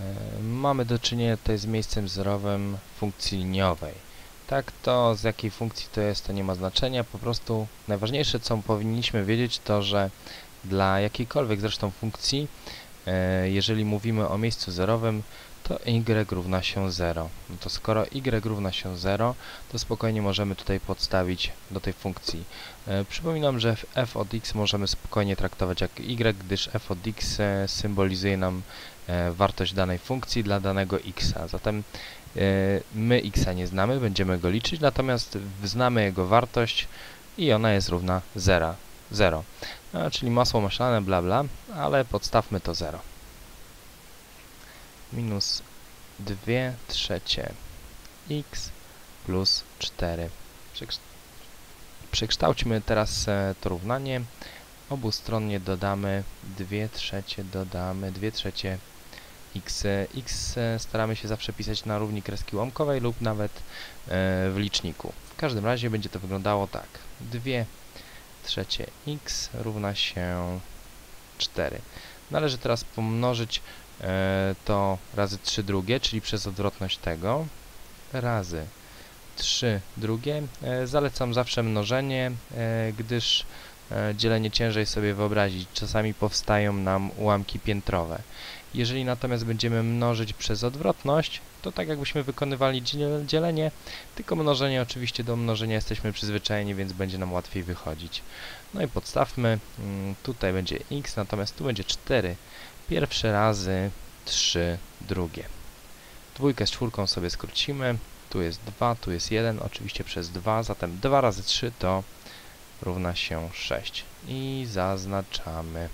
E, Mamy do czynienia tutaj z miejscem zerowym funkcji liniowej. Tak, to z jakiej funkcji to jest, to nie ma znaczenia. Po prostu najważniejsze, co powinniśmy wiedzieć, to że dla jakiejkolwiek zresztą funkcji, jeżeli mówimy o miejscu zerowym, to y równa się 0. No to skoro y równa się 0, to spokojnie możemy tutaj podstawić do tej funkcji. E, przypominam, że f od x możemy spokojnie traktować jak y, gdyż f od x e, symbolizuje nam e, wartość danej funkcji dla danego x. Zatem e, my x nie znamy, będziemy go liczyć, natomiast znamy jego wartość i ona jest równa 0. 0. No, czyli masło maślane, bla bla, ale podstawmy to 0. Minus 2 trzecie x plus 4. Przekształt Przekształćmy teraz e, to równanie. Obustronnie dodamy 2 trzecie, dodamy 2 trzecie x. x e, staramy się zawsze pisać na równi kreski ułamkowej lub nawet e, w liczniku. W każdym razie będzie to wyglądało tak. 2 trzecie x równa się 4. Należy teraz pomnożyć e, to razy 3 drugie, czyli przez odwrotność tego, razy 3 drugie. E, zalecam zawsze mnożenie, e, gdyż dzielenie ciężej sobie wyobrazić. Czasami powstają nam ułamki piętrowe. Jeżeli natomiast będziemy mnożyć przez odwrotność, to tak jakbyśmy wykonywali dziel- dzielenie, tylko mnożenie oczywiście do mnożenia jesteśmy przyzwyczajeni, więc będzie nam łatwiej wychodzić. No i podstawmy, mm, tutaj będzie x, natomiast tu będzie 4 pierwsze razy 3 drugie. Dwójkę z czwórką sobie skrócimy, tu jest 2, tu jest 1, oczywiście przez 2, zatem 2 razy 3 to równa się 6. I zaznaczamy.